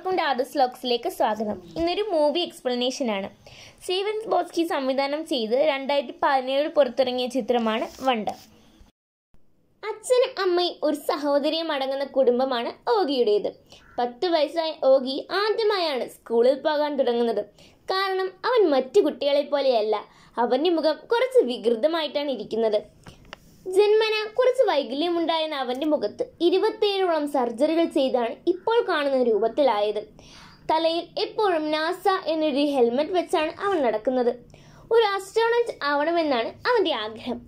എല്ലാവർക്കും ഡാദസ് ലോക്സിലേക്ക് സ്വാഗതം. ഇന്നൊരു മൂവി എക്സ്പ്ലനേഷൻ ആണ്. സ്റ്റീവൻ ബോസ്കി സംവിധാനം ചെയ്ത് രണ്ടായിരത്തി പതിനേഴിൽ പുറത്തിറങ്ങിയ ചിത്രമാണ് വണ്ട് അച്ഛനും അമ്മയും ഒരു സഹോദരിയും അടങ്ങുന്ന കുടുംബമാണ് ഓഗിയുടേത്. പത്ത് വയസ്സായ ഓഗി ആദ്യമായാണ് സ്കൂളിൽ പോകാൻ തുടങ്ങുന്നത്. കാരണം അവൻ മറ്റു കുട്ടികളെ പോലെയല്ല അവന്റെ മുഖം കുറച്ച് വികൃതമായിട്ടാണ് ഇരിക്കുന്നത്. ജന്മന കുറച്ച് വൈകല്യമുണ്ടായെന്ന അവന്റെ മുഖത്ത് ഇരുപത്തിയേഴോളം സർജറികൾ ചെയ്താണ് ഇപ്പോൾ കാണുന്ന രൂപത്തിലായത്. തലയിൽ എപ്പോഴും നാസ എന്നൊരു ഹെൽമെറ്റ് വെച്ചാണ് അവൻ നടക്കുന്നത്. ഒരു ആസ്ട്രോണറ്റ് ആവണമെന്നാണ് അവന്റെ ആഗ്രഹം.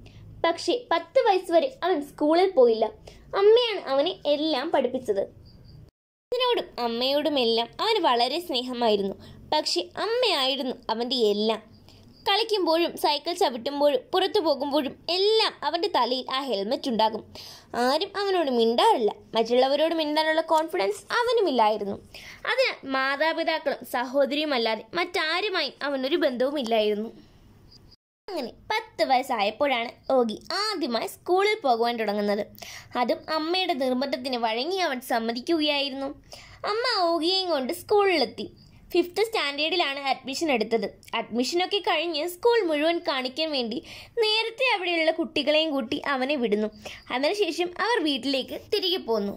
പക്ഷേ പത്ത് വയസ്സ് വരെ അവൻ സ്കൂളിൽ പോയില്ല. അമ്മയാണ് അവനെ എല്ലാം പഠിപ്പിച്ചത്. അച്ഛനോടും അമ്മയോടും എല്ലാം അവന് വളരെ സ്നേഹമായിരുന്നു. പക്ഷെ അമ്മയായിരുന്നു അവന്റെ എല്ലാം. കളിക്കുമ്പോഴും സൈക്കിൾ ചവിട്ടുമ്പോഴും പുറത്തു പോകുമ്പോഴും എല്ലാം അവന്റെ തലയിൽ ആ ഹെൽമെറ്റ് ഉണ്ടാകും. ആരും അവനോട് മിണ്ടാറില്ല. മറ്റുള്ളവരോട് മിണ്ടാനുള്ള കോൺഫിഡൻസ് അവനുമില്ലായിരുന്നു. അതിനാൽ മാതാപിതാക്കളും സഹോദരിയുമല്ലാതെ മറ്റാരുമായും അവനൊരു ബന്ധവുമില്ലായിരുന്നു അങ്ങനെ പത്ത് വയസ്സായപ്പോഴാണ് ഓഗി ആദ്യമായി സ്കൂളിൽ പോകുവാൻ തുടങ്ങുന്നത്. അതും അമ്മയുടെ നിർബന്ധത്തിന് വഴങ്ങി അവൻ സമ്മതിക്കുകയായിരുന്നു. അമ്മ ഓഗിയെയും കൊണ്ട് സ്കൂളിലെത്തി. ഫിഫ്ത്ത് സ്റ്റാൻഡേർഡിലാണ് അഡ്മിഷൻ എടുത്തത്. അഡ്മിഷനൊക്കെ കഴിഞ്ഞ് സ്കൂൾ മുഴുവൻ കാണിക്കാൻ വേണ്ടി നേരത്തെ അവിടെയുള്ള കുട്ടികളെയും കൂട്ടി അവനെ വിടുന്നു. അതിനുശേഷം അവർ വീട്ടിലേക്ക് തിരികെ പോന്നു.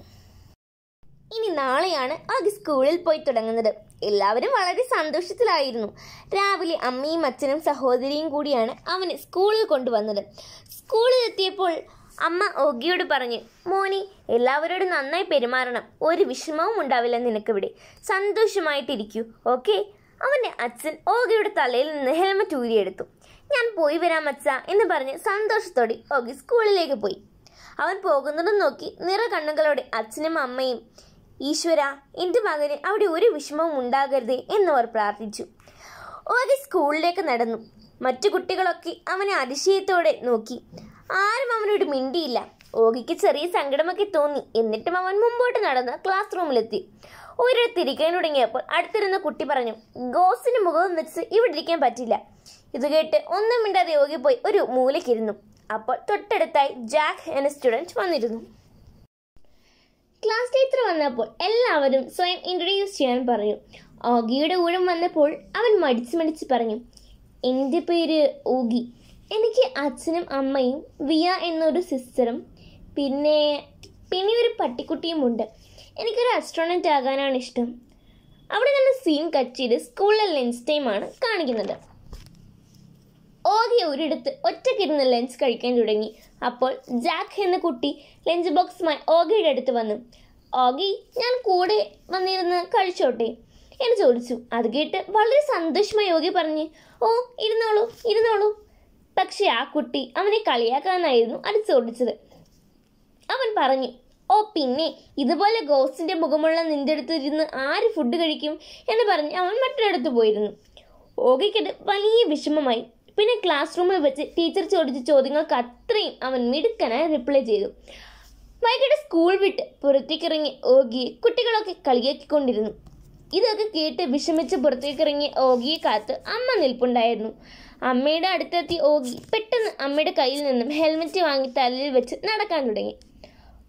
ഇനി നാളെയാണ് ആകെ സ്കൂളിൽ പോയി തുടങ്ങുന്നത്. എല്ലാവരും വളരെ സന്തോഷത്തിലായിരുന്നു. രാവിലെ അമ്മയും അച്ഛനും സഹോദരിയും കൂടിയാണ് അവനെ സ്കൂളിൽ കൊണ്ടുവന്നത്. സ്കൂളിൽ എത്തിയപ്പോൾ അമ്മ ഓഗിയോട് പറഞ്ഞു മോനി എല്ലാവരോടും നന്നായി പെരുമാറണം. ഒരു വിഷമവും ഉണ്ടാവില്ല നിനക്കിവിടെ. സന്തോഷമായിട്ടിരിക്കൂ ഓക്കെ? അവന്റെ അച്ഛൻ ഓഗിയുടെ തലയിൽ നിന്ന് ഹെൽമറ്റ് ഊരിയെടുത്തു. ഞാൻ പോയി വരാം അച്ഛ എന്ന് പറഞ്ഞ് സന്തോഷത്തോടെ ഓഗി സ്കൂളിലേക്ക് പോയി. അവൻ പോകുന്നതും നോക്കി നിറ കണ്ണുകളോടെ അച്ഛനും അമ്മയും ഈശ്വര എന്റെ മകന് അവിടെ ഒരു വിഷമവും ഉണ്ടാകരുതേ എന്നവർ പ്രാർത്ഥിച്ചു. ഓഗി സ്കൂളിലേക്ക് നടന്നു. മറ്റു കുട്ടികളൊക്കെ അവനെ അതിശയത്തോടെ നോക്കി. ആരും അവനോട് മിണ്ടിയില്ല. ഓഗിക്ക് ചെറിയ സങ്കടമൊക്കെ തോന്നി. എന്നിട്ടും അവൻ മുമ്പോട്ട് നടന്ന് ക്ലാസ് റൂമിലെത്തി ഒരിടത്ത് തിരിക്കാൻ തുടങ്ങിയപ്പോൾ അടുത്തിരുന്ന കുട്ടി പറഞ്ഞു ഗോസിന് മുഖം വെച്ച് ഇവിടെ ഇരിക്കാൻ പറ്റില്ല. ഇത് കേട്ട് ഒന്നും മിണ്ടാതെ യോഗി പോയി ഒരു മൂലക്കിരുന്നു അപ്പോൾ തൊട്ടടുത്തായി ജാക്ക് എന്ന സ്റ്റുഡന്റ് വന്നിരുന്നു. ക്ലാസ് ടീച്ചർ വന്നപ്പോൾ എല്ലാവരും സ്വയം ഇൻട്രൊഡ്യൂസ് ചെയ്യാൻ പറഞ്ഞു. ഓഗിയുടെ ഊഴം വന്നപ്പോൾ അവൻ മടിച്ച് മടിച്ച് പറഞ്ഞു എന്റെ പേര് ഓഗി. എനിക്ക് അച്ഛനും അമ്മയും വിയ എന്നൊരു സിസ്റ്ററും പിന്നെ പിന്നെ ഒരു പട്ടിക്കുട്ടിയും ഉണ്ട് എനിക്കൊരു അസ്ട്രോണറ്റ് ആകാനാണ് ഇഷ്ടം. അവിടെ നിന്ന് സീൻ കട്ട് ചെയ്ത് സ്കൂളിലെ ലഞ്ച് ടൈമാണ് കാണിക്കുന്നത്. ഓഗി ഒരിടത്ത് ഒറ്റക്കിരുന്ന് ലഞ്ച് കഴിക്കാൻ തുടങ്ങി. അപ്പോൾ ജാക്ക് എന്ന കുട്ടി ലഞ്ച് ബോക്സുമായി ഓഗിയുടെ അടുത്ത് വന്നു. ഓഗി ഞാൻ കൂടെ വന്നിരുന്ന് കഴിച്ചോട്ടെ? എന്ന് ചോദിച്ചു. അത് കേട്ട് വളരെ സന്തോഷമായി യോഗി പറഞ്ഞ് ഓ ഇരുന്നോളൂ ഇരുന്നോളൂ. പക്ഷെ ആ കുട്ടി അവനെ കളിയാക്കാനായിരുന്നു അടിച്ചോടിച്ചത് അവൻ പറഞ്ഞു ഓ പിന്നെ ഇതുപോലെ ഗോസിന്റെ മുഖമുള്ള നിന്റെ അടുത്ത് ഇരുന്ന് ആര് ഫുഡ് കഴിക്കും? എന്ന് പറഞ്ഞ് അവൻ മറ്റൊരിടത്ത് പോയിരുന്നു. ഓഗയ്ക്കത് വലിയ വിഷമമായി. പിന്നെ ക്ലാസ് റൂമിൽ വെച്ച് ടീച്ചർ ചോദിച്ച ചോദ്യങ്ങൾക്ക് അത്രയും അവൻ മിടുക്കനായി റിപ്ലൈ ചെയ്തു. വൈകിട്ട് സ്കൂൾ വിട്ട് പുറത്തേക്കിറങ്ങി ഓഗിയെ കുട്ടികളൊക്കെ കളിയാക്കിക്കൊണ്ടിരുന്നു. ഇതൊക്കെ കേട്ട് വിഷമിച്ച് പുറത്തേക്കിറങ്ങിയ ഓഗിയെ കാത്ത് അമ്മ നിൽപ്പുണ്ടായിരുന്നു. അമ്മയുടെ അടുത്തെത്തി ഓഗി പെട്ടെന്ന് അമ്മയുടെ കയ്യിൽ നിന്നും ഹെൽമെറ്റ് വാങ്ങി തലയിൽ വെച്ച് നടക്കാൻ തുടങ്ങി.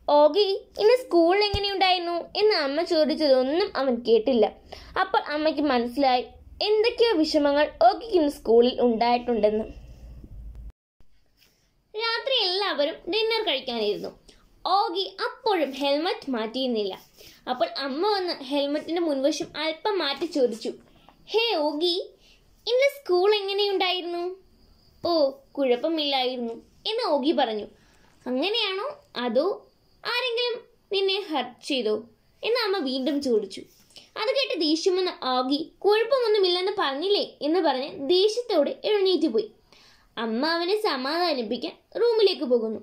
ഓഗി ഇന്ന് സ്കൂളിൽ എങ്ങനെയുണ്ടായിരുന്നു? എന്ന് അമ്മ ചോദിച്ചതൊന്നും അവൻ കേട്ടില്ല. അപ്പോൾ അമ്മയ്ക്ക് മനസ്സിലായി എന്തൊക്കെയോ വിഷമങ്ങൾ ഓഗിക്ക് ഇന്ന് സ്കൂളിൽ ഉണ്ടായിട്ടുണ്ടെന്ന്. രാത്രി എല്ലാവരും ഡിന്നർ കഴിക്കാനിരുന്നു. ഓഗി അപ്പോഴും ഹെൽമറ്റ് മാറ്റിയിരുന്നില്ല. അപ്പോൾ അമ്മ വന്ന് ഹെൽമറ്റിന്റെ മുൻവശം അല്പം മാറ്റി ചോദിച്ചു ഹേ ഓഗി ഇന്ന് സ്കൂൾ എങ്ങനെയുണ്ടായിരുന്നു? ഓ കുഴപ്പമില്ലായിരുന്നു എന്ന് ഓഗി പറഞ്ഞു. അങ്ങനെയാണോ? അതോ ആരെങ്കിലും നിന്നെ ഹർട്ട് ചെയ്തോ? എന്ന് അമ്മ വീണ്ടും ചോദിച്ചു. അത് കേട്ട് ദേഷ്യം വന്ന ഓഗി കുഴപ്പമൊന്നുമില്ലെന്ന് പറഞ്ഞില്ലേ? എന്ന് പറഞ്ഞ് ദേഷ്യത്തോടെ എഴുന്നേറ്റ് പോയി. അമ്മ അവനെ സമാധാനിപ്പിക്കാൻ റൂമിലേക്ക് പോകുന്നു.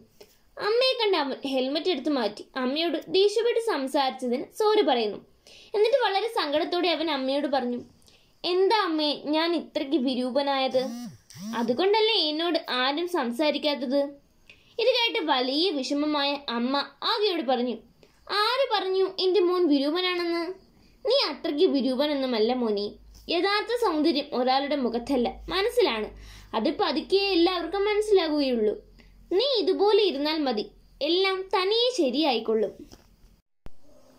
അമ്മയെ കണ്ട അവൻ ഹെൽമെറ്റ് എടുത്ത് മാറ്റി അമ്മയോട് ദേഷ്യപ്പെട്ട് സംസാരിച്ചതിന് സോറി പറയുന്നു. എന്നിട്ട് വളരെ സങ്കടത്തോടെ അവൻ അമ്മയോട് പറഞ്ഞു എന്താ അമ്മേ ഞാൻ ഇത്രയ്ക്ക് വിരൂപനായത്? അതുകൊണ്ടല്ലേ എന്നോട് ആരും സംസാരിക്കാത്തത്? ഇത് കേട്ട് വലിയ വിഷമമായ അമ്മ ആകെയോട് പറഞ്ഞു ആര് പറഞ്ഞു എന്റെ മോൻ വിരൂപനാണെന്ന്? നീ അത്രയ്ക്ക് വിരൂപനൊന്നുമല്ല മോനെ. യഥാർത്ഥ സൗന്ദര്യം ഒരാളുടെ മുഖത്തല്ല മനസ്സിലാണ്. അത് പതുക്കെ എല്ലാവർക്കും മനസ്സിലാകുകയുള്ളൂ. നീ ഇതുപോലെ ഇരുന്നാൽ മതി. എല്ലാം തനിയെ ശരിയായിക്കൊള്ളും.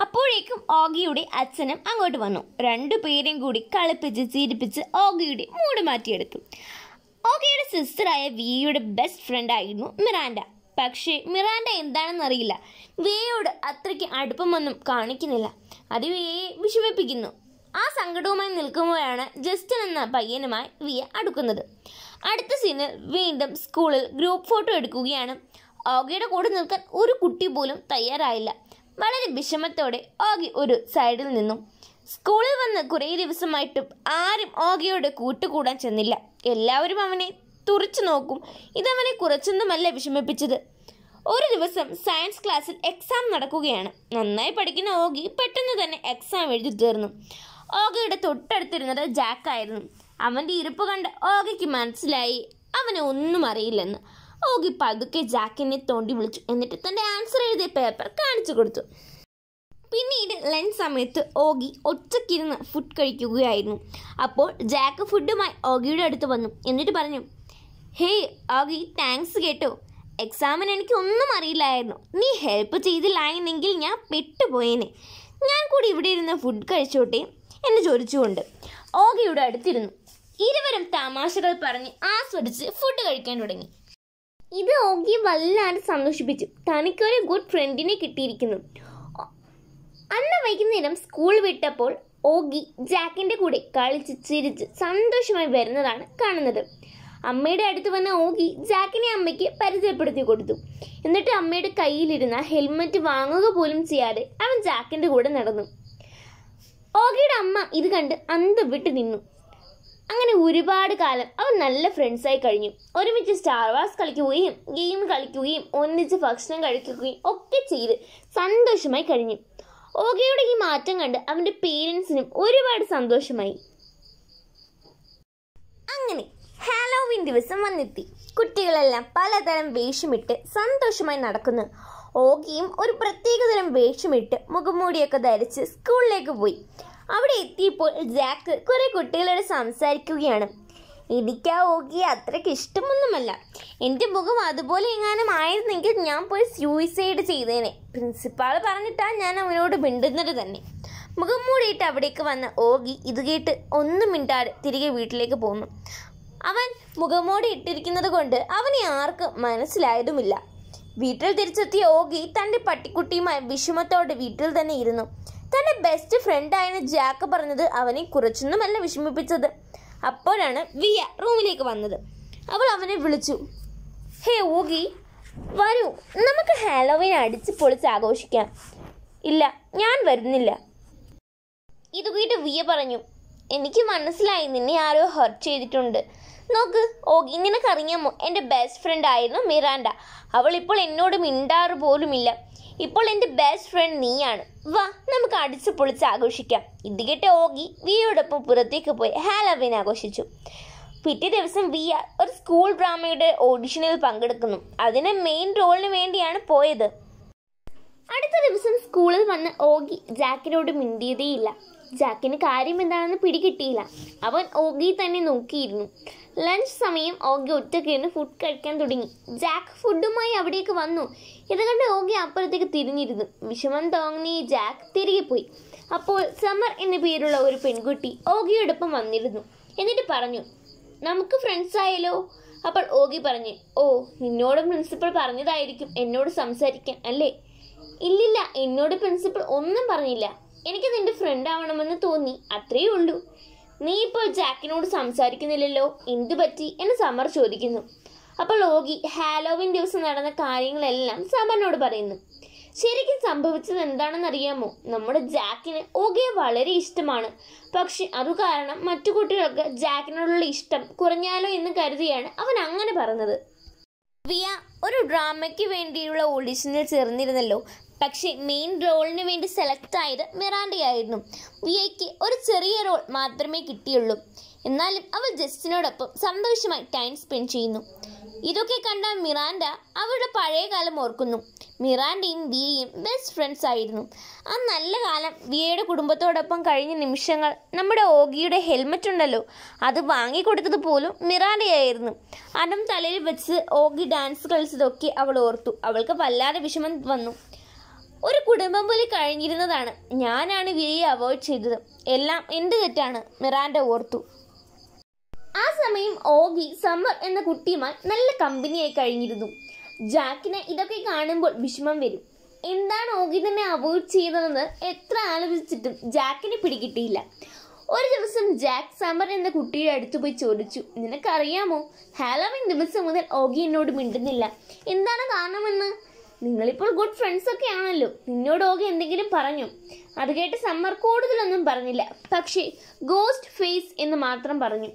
അപ്പോഴേക്കും ഓഗിയുടെ അച്ഛനും അങ്ങോട്ട് വന്നു. രണ്ടു പേരും കൂടി കളിപ്പിച്ച് ചിരിപ്പിച്ച് ഓഗിയുടെ മൂട് മാറ്റിയെടുത്തു. ഓഗിയുടെ സിസ്റ്ററായ വിയുടെ ബെസ്റ്റ് ഫ്രണ്ടായിരുന്നു മിറാൻഡ. പക്ഷേ മിറാൻഡ എന്താണെന്നറിയില്ല വിയയോട് അത്രയ്ക്ക് അടുപ്പമൊന്നും കാണിക്കുന്നില്ല. അത് വിയയെ വിഷമിപ്പിക്കുന്നു. ആ സങ്കടവുമായി നിൽക്കുമ്പോഴാണ് ജസ്റ്റിൻ എന്ന പയ്യനുമായി വിയ അടുക്കുന്നത്. അടുത്ത സീനിൽ വീണ്ടും സ്കൂളിൽ ഗ്രൂപ്പ് ഫോട്ടോ എടുക്കുകയാണ്. ഓഗിയുടെ കൂടെ നിൽക്കാൻ ഒരു കുട്ടി പോലും തയ്യാറായില്ല. വളരെ വിഷമത്തോടെ ഓഗി ഒരു സൈഡിൽ നിന്നു. സ്കൂളിൽ വന്ന് കുറേ ദിവസമായിട്ടും ആരും ഓഗിയോട് കൂട്ടുകൂടാൻ ചെന്നില്ല. എല്ലാവരും അവനെ തുറച്ചു നോക്കും. ഇതവനെ കുറച്ചൊന്നുമല്ല വിഷമിപ്പിച്ചത്. ഒരു ദിവസം സയൻസ് ക്ലാസ്സിൽ എക്സാം നടക്കുകയാണ്. നന്നായി പഠിക്കുന്ന ഓഗി പെട്ടെന്ന് തന്നെ എക്സാം എഴുതി തീർന്നു. ഓഗയുടെ തൊട്ടടുത്തിരുന്നത് ജാക്കായിരുന്നു. അവന്റെ ഇരിപ്പ് കണ്ട് ഓഗയ്ക്ക് മനസ്സിലായി. അവന് ഒന്നും അറിയില്ലെന്ന്. ഓഗി പതുക്കെ ജാക്കിനെ തോണ്ടി വിളിച്ചു. എന്നിട്ട് തന്റെ ആൻസർ എഴുതിയ പേപ്പർ കാണിച്ചു കൊടുത്തു. പിന്നീട് ലഞ്ച് സമയത്ത് ഓഗി ഒറ്റക്കിരുന്ന് ഫുഡ് കഴിക്കുകയായിരുന്നു. അപ്പോൾ ജാക്ക് ഫുഡുമായി ഓഗിയുടെ അടുത്ത് വന്നു. എന്നിട്ട് പറഞ്ഞു ഹേയ് ഓഗി താങ്ക്സ് കേട്ടോ. എക്സാമിന് എനിക്ക് ഒന്നും അറിയില്ലായിരുന്നു. നീ ഹെൽപ്പ് ചെയ്തില്ലായിരുന്നെങ്കിൽ ഞാൻ പെട്ടുപോയേനെ. ഞാൻ കൂടി ഇവിടെ ഇരുന്ന് ഫുഡ് കഴിച്ചോട്ടെ എന്ന് ചോദിച്ചുകൊണ്ട് ഓഗിയുടെ അടുത്തിരുന്നു. ഇരുവരും തമാശകൾ പറഞ്ഞ് ആസ്വദിച്ച് ഫുഡ് കഴിക്കാൻ തുടങ്ങി. ഇത് ഓഗിയെ വല്ലാതെ സന്തോഷിപ്പിച്ചു. തനിക്കൊരു ഗുഡ് ഫ്രണ്ടിനെ കിട്ടിയിരിക്കുന്നു. അന്ന് വൈകുന്നേരം സ്കൂൾ വിട്ടപ്പോൾ ഓഗി ജാക്കിന്റെ കൂടെ കളിച്ച് ചിരിച്ച് സന്തോഷമായി വരുന്നതാണ് കാണുന്നത്. അമ്മയുടെ അടുത്ത് വന്ന ഓഗി ജാക്കിനെ അമ്മയ്ക്ക് പരിചയപ്പെടുത്തി കൊടുത്തു. എന്നിട്ട് അമ്മയുടെ കയ്യിലിരുന്ന ഹെൽമറ്റ് വാങ്ങുക പോലും ചെയ്യാതെ അവൻ ജാക്കിന്റെ കൂടെ നടന്നു. ഓഗിയുടെ അമ്മ ഇത് കണ്ട് അന്ത് വിട്ട് നിന്നു. അങ്ങനെ ഒരുപാട് കാലം അവർ നല്ല ഫ്രണ്ട്സായി കഴിഞ്ഞു. ഒരുമിച്ച് സ്റ്റാർ വാർസ് കളിക്കുകയും ഗെയിം കളിക്കുകയും ഒന്നിച്ച് ഭക്ഷണം കഴിക്കുകയും ഒക്കെ ചെയ്ത് സന്തോഷമായി കഴിഞ്ഞു. ഓഗയുടെ ഈ മാറ്റം കണ്ട് അവന്റെ പേരൻസിനും ഒരുപാട് സന്തോഷമായി. അങ്ങനെ ഹാലോവിൻ ദിവസം വന്നെത്തി. കുട്ടികളെല്ലാം പലതരം വേഷമിട്ട് സന്തോഷമായി നടക്കുന്നു. ഓഗിയും ഒരു പ്രത്യേകതരം വേഷമിട്ട് മുഖംമൂടിയൊക്കെ ധരിച്ച് സ്കൂളിലേക്ക് പോയി. അവിടെ എത്തിയപ്പോൾ ജാക്ക് കുറേ കുട്ടികളോട് സംസാരിക്കുകയാണ്. എനിക്ക് ആ അത്രയ്ക്ക് ഇഷ്ടമൊന്നുമല്ല. എന്റെ മുഖം അതുപോലെ എങ്ങാനും ആയിരുന്നെങ്കിൽ ഞാൻ പോയി സൂയിസൈഡ് ചെയ്തേനെ. പ്രിൻസിപ്പാൾ പറഞ്ഞിട്ടാണ് ഞാൻ അവനോട് മിണ്ടുന്നത് തന്നെ. മുഖം മൂടിയിട്ട് അവിടേക്ക് വന്ന ഓഗി ഇത് കേട്ട് ഒന്നും മിണ്ടാതെ തിരികെ വീട്ടിലേക്ക് പോന്നു. അവൻ മുഖമോടി ഇട്ടിരിക്കുന്നത് കൊണ്ട് അവനെ ആർക്കും മനസ്സിലായതുമില്ല. വീട്ടിൽ തിരിച്ചെത്തിയ ഓഗി തന്റെ പട്ടിക്കുട്ടിയുമായി വിഷമത്തോടെ വീട്ടിൽ തന്നെ ഇരുന്നു. തന്റെ ബെസ്റ്റ് ഫ്രണ്ടായ ജാക്ക് പറഞ്ഞത് അവനെ കുറച്ചൊന്നുമല്ല വിഷമിപ്പിച്ചത്. അപ്പോഴാണ് വിയ റൂമിലേക്ക് വന്നത്. അവൾ അവനെ വിളിച്ചു. ഹേ ഓഗി വരൂ നമുക്ക് ഹാലോവീൻ അടിച്ച് പൊളിച്ച് ആഘോഷിക്കാം. ഇല്ല ഞാൻ വരുന്നില്ല. ഇത് കേട്ട് വിയ പറഞ്ഞു എനിക്ക് മനസ്സിലായി നിന്നെ ആരോ ഹർട്ട് ചെയ്തിട്ടുണ്ട്. നോക്ക് ഓഗി നിനക്കറിയാമോ എന്റെ ബെസ്റ്റ് ഫ്രണ്ട് ആയിരുന്നു മിറാൻഡ. അവൾ ഇപ്പോൾ എന്നോട് മിണ്ടാറ് പോലുമില്ല ഇപ്പോൾ എന്റെ ബെസ്റ്റ് ഫ്രണ്ട് നീയാണ്. വാ നമുക്ക് അടിച്ചു പൊളിച്ച് ആഘോഷിക്കാം. ഇത് കേട്ട് ഓഗി വിയോടൊപ്പം പുറത്തേക്ക് പോയി ഹാലോവീൻ ആഘോഷിച്ചു. പിറ്റേ ദിവസം വിയ ഒരു സ്കൂൾ ഡ്രാമയുടെ ഓഡിഷനിൽ പങ്കെടുക്കുന്നു. അതിന് മെയിൻ റോളിന് വേണ്ടിയാണ് പോയത്. അടുത്ത ദിവസം സ്കൂളിൽ വന്ന് ഓഗി ജാക്കിനോട് മിണ്ടിയതേയില്ല. ജാക്കിന് കാര്യം എന്താണെന്ന് പിടികിട്ടിയില്ല. അവൻ ഓഗി തന്നെ നോക്കിയിരുന്നു. ലഞ്ച് സമയം ഓഗി ഒറ്റക്കിരുന്ന് ഫുഡ് കഴിക്കാൻ തുടങ്ങി. ജാക്ക് ഫുഡുമായി അവിടേക്ക് വന്നു. ഇത് കണ്ട് ഓഗി അപ്പുറത്തേക്ക് തിരിഞ്ഞിരുന്നു. വിഷമം തോങ്ങി ജാക്ക് തിരികെ പോയി അപ്പോൾ സമർ എന്ന പേരുള്ള ഒരു പെൺകുട്ടി ഓഗിയോടൊപ്പം വന്നിരുന്നു. എന്നിട്ട് പറഞ്ഞു നമുക്ക് ഫ്രണ്ട്സ് ആയാലോ അപ്പോൾ ഓഗി പറഞ്ഞു ഓ നിന്നോട് പ്രിൻസിപ്പൾ പറഞ്ഞതായിരിക്കും എന്നോട് സംസാരിക്കാൻ അല്ലേ? ഇല്ലില്ല എന്നോട് പ്രിൻസിപ്പൾ ഒന്നും പറഞ്ഞില്ല. എനിക്ക് നിന്റെ ഫ്രണ്ട് ആവണമെന്ന് തോന്നി അത്രയേ ഉള്ളൂ. നീ ഇപ്പോൾ ജാക്കിനോട് സംസാരിക്കുന്നില്ലല്ലോ എന്തു പറ്റി എന്ന് സമർ ചോദിക്കുന്നു. അപ്പോൾ ഓഗി ഹാലോവിൻ ദിവസം നടന്ന കാര്യങ്ങളെല്ലാം സമനോട് പറയുന്നു. ശരിക്കും സംഭവിച്ചത് എന്താണെന്ന് അറിയാമോ നമ്മുടെ ജാക്കിന് ഓഗിയെ വളരെ ഇഷ്ടമാണ്. പക്ഷെ അത് കാരണം മറ്റു കുട്ടികൾക്ക് ജാക്കിനോടുള്ള ഇഷ്ടം കുറഞ്ഞാലോ എന്ന് കരുതിയാണ് അവൻ അങ്ങനെ പറഞ്ഞത്. വിയ ഒരു ഡ്രാമയ്ക്ക് വേണ്ടിയുള്ള ഓഡിഷനിൽ ചേർന്നിരുന്നല്ലോ. പക്ഷേ മെയിൻ റോളിന് വേണ്ടി സെലക്ട് ആയത് മിറാൻഡയായിരുന്നു. വിയയ്ക്ക് ഒരു ചെറിയ റോൾ മാത്രമേ കിട്ടിയുള്ളൂ. എന്നാലും അവൾ ജസ്റ്റിനോടൊപ്പം സന്തോഷമായി ടൈം സ്പെൻഡ് ചെയ്യുന്നു. ഇതൊക്കെ കണ്ട മിറാൻഡ അവരുടെ പഴയ കാലം ഓർക്കുന്നു. മിറാൻഡയും വിയയും ബെസ്റ്റ് ഫ്രണ്ട്സ് ആയിരുന്നു. ആ നല്ല കാലം വിയയുടെ കുടുംബത്തോടൊപ്പം കഴിഞ്ഞ നിമിഷങ്ങൾ നമ്മുടെ ഓഗിയുടെ ഹെൽമെറ്റ് ഉണ്ടല്ലോ അത് വാങ്ങിക്കൊടുത്തത് പോലും മിറാൻഡയായിരുന്നു. അനം തലയിൽ വെച്ച് ഓഗി ഡാൻസ് കളിച്ചതൊക്കെ അവൾ ഓർത്തു. അവൾക്ക് വല്ലാതെ വിഷമം വന്നു. ഒരു കുടുംബം പോലെ കഴിഞ്ഞിരുന്നതാണ്. ഞാനാണ് വിയെ അവോയ്ഡ് ചെയ്തത്. എല്ലാം എന്റെ തെറ്റാണ്? മിറാൻഡ ഓർത്തു. ആ സമയം ഓഗി സമ്മർ എന്ന കുട്ടിയുമായി നല്ല കമ്പനിയായി കഴിഞ്ഞിരുന്നു. ജാക്കിനെ ഇതൊക്കെ കാണുമ്പോൾ വിഷമം വരും. എന്താണ് ഓഗി തന്നെ അവോയ്ഡ് ചെയ്തതെന്ന് എത്ര ആലോചിച്ചിട്ടും ജാക്കിന് പിടികിട്ടിയില്ല. ഒരു ദിവസം ജാക്ക് സമ്മർ എന്ന കുട്ടിയുടെ അടുത്ത് പോയി ചോദിച്ചു നിനക്കറിയാമോ ഹാലോവിൻ ദിവസം മുതൽ ഓഗി എന്നോട് മിണ്ടുന്നില്ല. എന്താണ് കാരണമെന്ന്? നിങ്ങളിപ്പോൾ ഗുഡ് ഫ്രണ്ട്സ് ഒക്കെ ആണല്ലോ. നിന്നോട് ഓഗി എന്തെങ്കിലും പറഞ്ഞു. അത് കേട്ട് സമ്മർ കൂടുതലൊന്നും പറഞ്ഞില്ല. പക്ഷേ ഗോസ്റ്റ് ഫേസ് എന്ന് മാത്രം പറഞ്ഞു.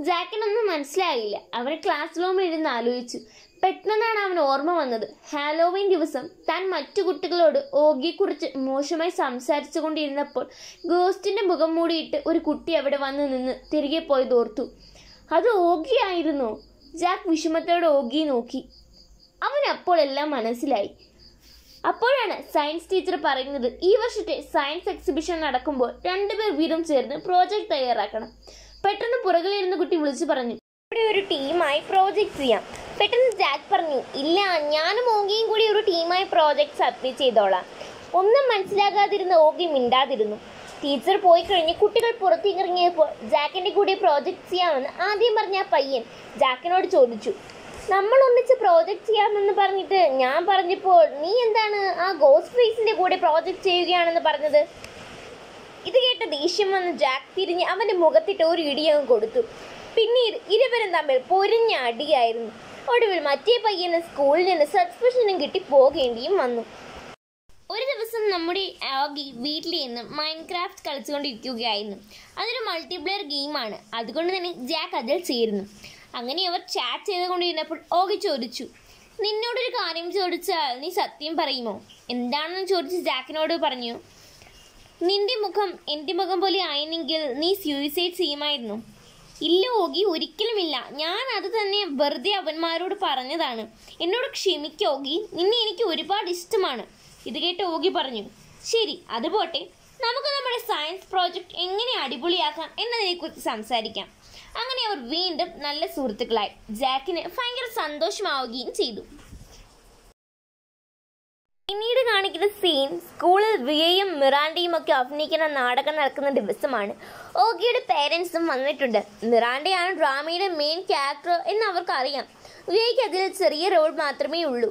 ജാക്കിനൊന്നും മനസ്സിലായില്ല. അവൻ ക്ലാസ് റൂമിൽ ഇരുന്ന് ആലോചിച്ചു. പെട്ടെന്നാണ് അവൻ ഓർമ്മ വന്നത്. ഹാലോവിൻ ദിവസം താൻ മറ്റു കുട്ടികളോട് ഓഗിയെക്കുറിച്ച് മോശമായി സംസാരിച്ചു കൊണ്ടിരുന്നപ്പോൾ ഗോസ്റ്റിന്റെ മുഖം മൂടിയിട്ട് ഒരു കുട്ടി അവിടെ വന്ന് നിന്ന് തിരികെ പോയി ഓർത്തു അത് ഓഗി ആയിരുന്നോ ജാക്ക് വിഷമത്തോടെ ഓഗിയെ നോക്കി. അവൻ അപ്പോൾ എല്ലാം മനസ്സിലായി. അപ്പോഴാണ് സയൻസ് ടീച്ചർ പറയുന്നത് ഈ വർഷത്തെ സയൻസ് എക്സിബിഷൻ നടക്കുമ്പോൾ രണ്ടുപേർ വീതം ചേർന്ന് പ്രോജക്റ്റ് തയ്യാറാക്കണം. പെട്ടെന്ന് പുറകിലിരുന്ന കുട്ടി വിളിച്ചു പറഞ്ഞു ഇവിടെ ഒരു ടീമായി പ്രോജക്ട് ചെയ്യാം. പെട്ടെന്ന് ജാക്ക് പറഞ്ഞു ഇല്ല ഞാനും ഓഗിയും കൂടി ഒരു ടീമായി പ്രോജക്ട് സബ്മിറ്റ് ചെയ്തോളാം. ഒന്നും മനസ്സിലാകാതിരുന്ന ഓഗി മിണ്ടാതിരുന്നു. ടീച്ചർ പോയി കഴിഞ്ഞ് കുട്ടികൾ പുറത്തിറങ്ങിയപ്പോൾ ജാക്കിന്റെ കൂടി പ്രോജക്ട് ചെയ്യാമെന്ന് ആദ്യം പറഞ്ഞ ആ പയ്യൻ ജാക്കിനോട് ചോദിച്ചു നമ്മൾ ഒന്നിച്ച് പ്രോജക്റ്റ് ചെയ്യാമെന്ന് പറഞ്ഞിട്ട് ഞാൻ പറഞ്ഞപ്പോൾ നീ എന്താണ് ആ ഗോസ്റ്റ് ഫേസിന്റെ കൂടെ പ്രോജക്റ്റ് ചെയ്യുകയാണെന്ന് പറഞ്ഞത്? ഇത് കേട്ട ദേഷ്യം വന്ന് ജാക്ക് തിരിഞ്ഞ് അവന്റെ മുഖത്തിട്ട് ഒരു ഇടിയങ്ങ് കൊടുത്തു. പിന്നീട് ഇരുവരും തമ്മിൽ പൊരിഞ്ഞ അടിയായിരുന്നു. ഒടുവിൽ മറ്റേ പയ്യനെ സ്കൂളിൽ നിന്ന് സസ്പെൻഷനും കിട്ടി പോകേണ്ടിയും വന്നു. ഒരു ദിവസം നമ്മുടെ ആഗി വീട്ടിൽ നിന്ന് മൈൻക്രാഫ്റ്റ് കളിച്ചുകൊണ്ടിരിക്കുകയായിരുന്നു. അതൊരു മൾട്ടിപ്ലെയർ ഗെയിമാണ് അതുകൊണ്ട് തന്നെ ജാക്ക് അതിൽ ചേരുന്നു. അങ്ങനെ അവർ ചാറ്റ് ചെയ്തുകൊണ്ടിരുന്നപ്പോൾ ഓഗി ചോദിച്ചു നിന്നോടൊരു കാര്യം ചോദിച്ചാൽ നീ സത്യം പറയുമോ? എന്താണെന്ന് ചോദിച്ച് ജാക്കിനോട് പറഞ്ഞു. നിന്റെ മുഖം എന്റെ മുഖം പോലെ ആയിരുന്നെങ്കിൽ നീ സൂയിസൈഡ് ചെയ്യുമായിരുന്നു. ഇല്ല ഓഗി ഒരിക്കലുമില്ല. ഞാൻ അത് തന്നെ വെറുതെ അവന്മാരോട് പറഞ്ഞതാണ്. എന്നോട് ക്ഷമിക്ക ഓഗി. നിന്നെ എനിക്ക് ഒരുപാട് ഇഷ്ടമാണ്. ഇത് കേട്ട് ഓഗി പറഞ്ഞു ശരി അത് പോട്ടെ. നമുക്ക് നമ്മുടെ സയൻസ് പ്രോജക്റ്റ് എങ്ങനെ അടിപൊളിയാക്കാം എന്നതിനെക്കുറിച്ച് സംസാരിക്കാം. അങ്ങനെ അവർ വീണ്ടും നല്ല സുഹൃത്തുക്കളായി. ജാക്കിന് ഭയങ്കര സന്തോഷമാവുകയും ചെയ്തു. പിന്നീട് കാണിക്കുന്ന സീൻ സ്കൂളിൽ വിയയും മിറാൻഡയും ഒക്കെ അഭിനയിക്കുന്ന നാടകം നടക്കുന്ന ദിവസമാണ്. ഓഗിയുടെ പേരൻസും വന്നിട്ടുണ്ട്. മിറാൻഡയാണ് ഡ്രാമയുടെ മെയിൻ ക്യാരക്ടർ എന്ന് അവർക്കറിയാം. വിയയ്ക്ക് അതിൽ ചെറിയ റോൾ മാത്രമേ ഉള്ളൂ.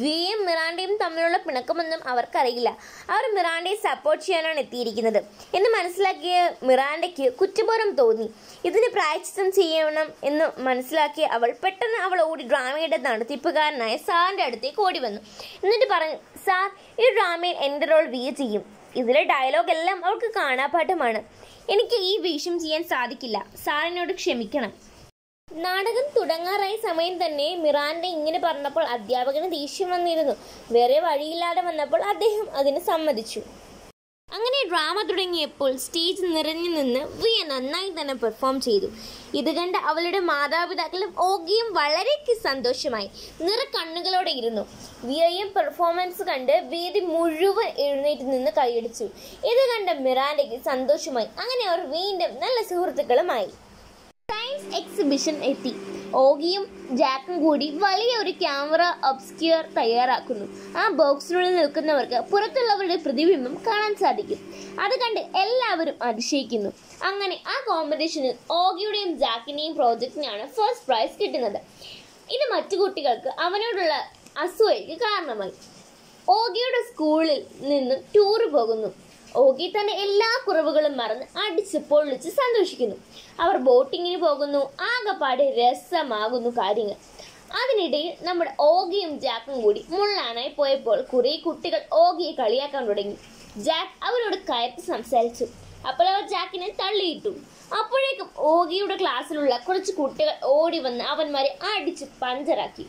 വിയും മിറാണ്ടയും തമ്മിലുള്ള പിണക്കമൊന്നും അവർക്കറിയില്ല. അവർ മിറാണ്ടയെ സപ്പോർട്ട് ചെയ്യാനാണ് എത്തിയിരിക്കുന്നത്. എന്ന് മനസ്സിലാക്കിയ മിറാണ്ടയ്ക്ക് കുറ്റബോധം തോന്നി. ഇതിന് പ്രായച്ചിത്തം ചെയ്യണം എന്ന് മനസ്സിലാക്കിയ അവൾ പെട്ടെന്ന് അവൾ ഓടി ഡ്രാമയുടെ നടത്തിപ്പുകാരനായ സാറിന്റെ അടുത്തേക്ക് ഓടി വന്നു. എന്നിട്ട് പറഞ്ഞു സാർ ഈ ഡ്രാമയിൽ എന്റെ റോൾ വിയ ചെയ്യും. ഇതിലെ ഡയലോഗ് എല്ലാം അവൾക്ക് കാണാപാഠമാണ് എനിക്ക് ഈ വേഷം ചെയ്യാൻ സാധിക്കില്ല. സാറിനോട് ക്ഷമിക്കണം. നാടകം തുടങ്ങാറായ സമയം തന്നെ മിറാൻഡ ഇങ്ങനെ പറഞ്ഞപ്പോൾ അധ്യാപകന് ദേഷ്യം വന്നിരുന്നു. വേറെ വഴിയില്ലാതെ വന്നപ്പോൾ അദ്ദേഹം അതിന് സമ്മതിച്ചു. അങ്ങനെ ഡ്രാമ തുടങ്ങിയപ്പോൾ സ്റ്റേജ് നിറഞ്ഞു നിന്ന് വിയ നന്നായി തന്നെ പെർഫോം ചെയ്തു. ഇത് കണ്ട് അവളുടെ മാതാപിതാക്കളും ഓഗിയും വളരെ സന്തോഷമായി. നിറ കണ്ണുകളോടെ ഇരുന്നു. വിയയും പെർഫോമൻസ് കണ്ട് വേദി മുഴുവൻ എഴുന്നേറ്റ് നിന്ന് കൈയടിച്ചു. ഇത് കണ്ട് മിറാൻഡയ്ക്ക് സന്തോഷമായി. അങ്ങനെ അവർ വീണ്ടും നല്ല സുഹൃത്തുക്കളുമായി. സയൻസ് എക്സിബിഷൻ എത്തി. ഓഗിയും ജാക്കും കൂടി വലിയ ഒരു ക്യാമറ ഒബ്സ്ക്യൂർ തയ്യാറാക്കുന്നു. ആ ബോക്സിനുള്ളിൽ നിൽക്കുന്നവർക്ക് പുറത്തുള്ളവരുടെ പ്രതിബിംബം കാണാൻ സാധിക്കും. അത് കണ്ട് എല്ലാവരും അതിശയിക്കുന്നു. അങ്ങനെ ആ കോമ്പറ്റീഷനിൽ ഓഗിയുടെയും ജാക്കിന്റെയും പ്രോജക്റ്റിനാണ് ഫസ്റ്റ് പ്രൈസ് കിട്ടുന്നത്. ഇത് മറ്റു കുട്ടികൾക്ക് അവനോടുള്ള അസൂയയ്ക്ക് കാരണമായി. ഓഗിയുടെ സ്കൂളിൽ നിന്ന് ടൂർ പോകുന്നു. ഓഗി തന്റെ എല്ലാ കുറവുകളും മറന്ന് അടിച്ച് പൊള്ളിച്ച് സന്തോഷിക്കുന്നു. അവർ ബോട്ടിങ്ങിന് പോകുന്നു. ആകെപ്പാടെ രസമാകുന്നു കാര്യങ്ങൾ. അതിനിടയിൽ നമ്മുടെ ഓഗിയും ജാക്കും കൂടി മുള്ളാനായി പോയപ്പോൾ കുറെ കുട്ടികൾ ഓഗിയെ കളിയാക്കാൻ തുടങ്ങി. ജാക്ക് അവരോട് കയറ്റി സംസാരിച്ചു. അപ്പോൾ അവർ ജാക്കിനെ തള്ളിയിട്ടു. അപ്പോഴേക്കും ഓഗിയുടെ ക്ലാസ്സിലുള്ള കുറച്ച് കുട്ടികൾ ഓടി വന്ന് അവന്മാരെ അടിച്ച് പഞ്ചറാക്കി.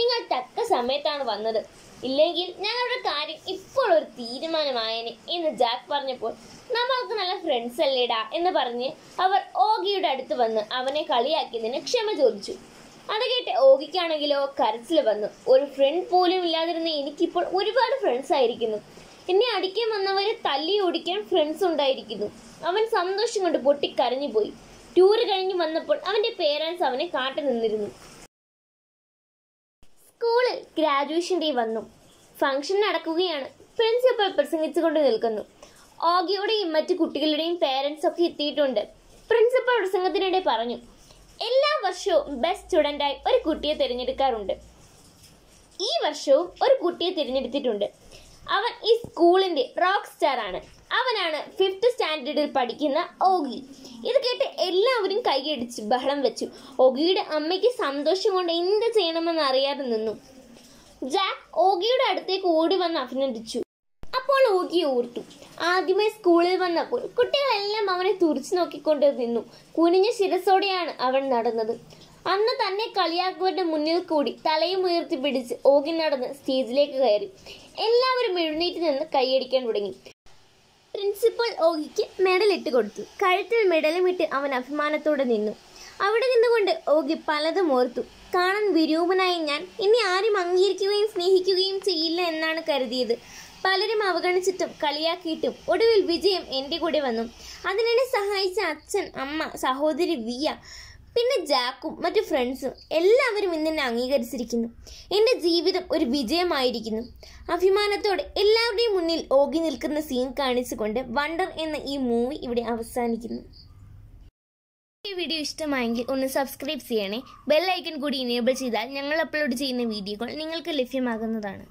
നിങ്ങൾ തക്ക സമയത്താണ് വന്നത്. ഇല്ലെങ്കിൽ ഞങ്ങളുടെ കാര്യം ഇപ്പോൾ ഒരു തീരുമാനമായേനെ എന്ന് ജാക്ക് പറഞ്ഞപ്പോൾ നമ്മൾക്ക് നല്ല ഫ്രണ്ട്സ് അല്ലേടാ എന്ന് പറഞ്ഞ് അവർ ഓഗിയുടെ അടുത്ത് വന്ന് അവനെ കളിയാക്കിയതിന് ക്ഷമ ചോദിച്ചു. അത് കേട്ട് ഓഗിക്കാണെങ്കിലോ കരച്ചിൽ വന്നു. ഒരു ഫ്രണ്ട് പോലും ഇല്ലാതിരുന്ന എനിക്കിപ്പോൾ ഒരുപാട് ഫ്രണ്ട്സ് ആയിരിക്കുന്നു. എന്നെ അടിക്കാൻ വന്നവരെ തല്ലി ഓടിക്കാൻ ഫ്രണ്ട്സ് ഉണ്ടായിരിക്കുന്നു. അവൻ സന്തോഷം കൊണ്ട് പൊട്ടിക്കരഞ്ഞു പോയി ടൂർ കഴിഞ്ഞ് വന്നപ്പോൾ അവന്റെ പേരൻസ് അവനെ കാട്ടി നിന്നിരുന്നു സ്കൂളിൽ ഗ്രാജുവേഷൻ ഡേ വന്നു. ഫംഗ്ഷൻ നടക്കുകയാണ്. പ്രിൻസിപ്പൽ പ്രസംഗിച്ചുകൊണ്ട് നിൽക്കുന്നു. ഓഗിയുടെയും മറ്റു കുട്ടികളുടെയും പേരൻസ് ഒക്കെ എത്തിയിട്ടുണ്ട്. പ്രിൻസിപ്പൽ പ്രസംഗത്തിനിടെ പറഞ്ഞു എല്ലാ വർഷവും ബെസ്റ്റ് സ്റ്റുഡന്റായി ഒരു കുട്ടിയെ തിരഞ്ഞെടുക്കാറുണ്ട്. ഈ വർഷവും ഒരു കുട്ടിയെ തിരഞ്ഞെടുത്തിട്ടുണ്ട്. അവൻ ഈ സ്കൂളിന്റെ റോക്ക് സ്റ്റാർ ആണ്. അവനാണ് ഫിഫ്ത്ത് സ്റ്റാൻഡേർഡിൽ പഠിക്കുന്ന ഓഗി. ഇത് കേട്ട് എല്ലാവരും കൈയടിച്ച് ബഹളം വെച്ചു. ഓഗിയുടെ അമ്മയ്ക്ക് സന്തോഷം കൊണ്ട് എന്ത് ചെയ്യണമെന്ന് അറിയാതെ നിന്നു. ജാക്ക് ഓഗിയുടെ അടുത്തേക്ക് ഓടി വന്ന് അഭിനന്ദിച്ചു. അപ്പോൾ ഓഗി ഓർത്തു. ആദ്യമേ സ്കൂളിൽ വന്നപ്പോൾ കുട്ടികളെല്ലാം അവനെ തുറിച്ചു നോക്കിക്കൊണ്ട് നിന്നു. കുനിഞ്ഞ ശിരസോടെയാണ് അവൻ നടന്നത്. അന്ന് തന്നെ കളിയാക്കുവരുടെ മുന്നിൽ കൂടി തലയും ഉയർത്തി പിടിച്ച് ഓഗി നടന്ന് സ്റ്റേജിലേക്ക് കയറി. എല്ലാവരും എഴുന്നേറ്റ് നിന്ന് കൈയടിക്കാൻ തുടങ്ങി. പ്രിൻസിപ്പൽ ഓഗിക്ക് മെഡൽ ഇട്ട് കൊടുത്തു. കഴുത്തിൽ മെഡലും ഇട്ട് അവൻ അഭിമാനത്തോടെ നിന്നു. അവിടെ നിന്നുകൊണ്ട് ഓഗി പലതും ഓർത്തു. കാണാൻ വിരൂപനായ ഞാൻ ഇനി ആരും അംഗീകരിക്കുകയും സ്നേഹിക്കുകയും ചെയ്യില്ല എന്നാണ് കരുതിയത്. പലരും അവഗണിച്ചിട്ടും കളിയാക്കിയിട്ടും ഒടുവിൽ വിജയം എന്റെ കൂടെ വന്നു. അതിനെന്നെ സഹായിച്ച അച്ഛൻ അമ്മ സഹോദരി വിയ പിന്നെ ജാക്കും മറ്റു ഫ്രണ്ട്സും എല്ലാവരും ഇന്നെന്നെ അംഗീകരിച്ചിരിക്കുന്നു. എന്റെ ജീവിതം ഒരു വിജയമായിരിക്കുന്നു. അഭിമാനത്തോടെ എല്ലാവരുടെയും മുന്നിൽ ഓകി നിൽക്കുന്ന സീൻ കാണിച്ചുകൊണ്ട് വണ്ടർ എന്ന ഈ മൂവി ഇവിടെ അവസാനിക്കുന്നു. ഈ വീഡിയോ ഇഷ്ടമായെങ്കിൽ ഒന്ന് സബ്സ്ക്രൈബ് ചെയ്യണേ. ബെൽ ഐക്കൺ കൂടി ഇനേബിൾ ചെയ്താൽ ഞങ്ങൾ അപ്ലോഡ് ചെയ്യുന്ന വീഡിയോകൾ നിങ്ങൾക്ക് ലഭ്യമാകുന്നതാണ്.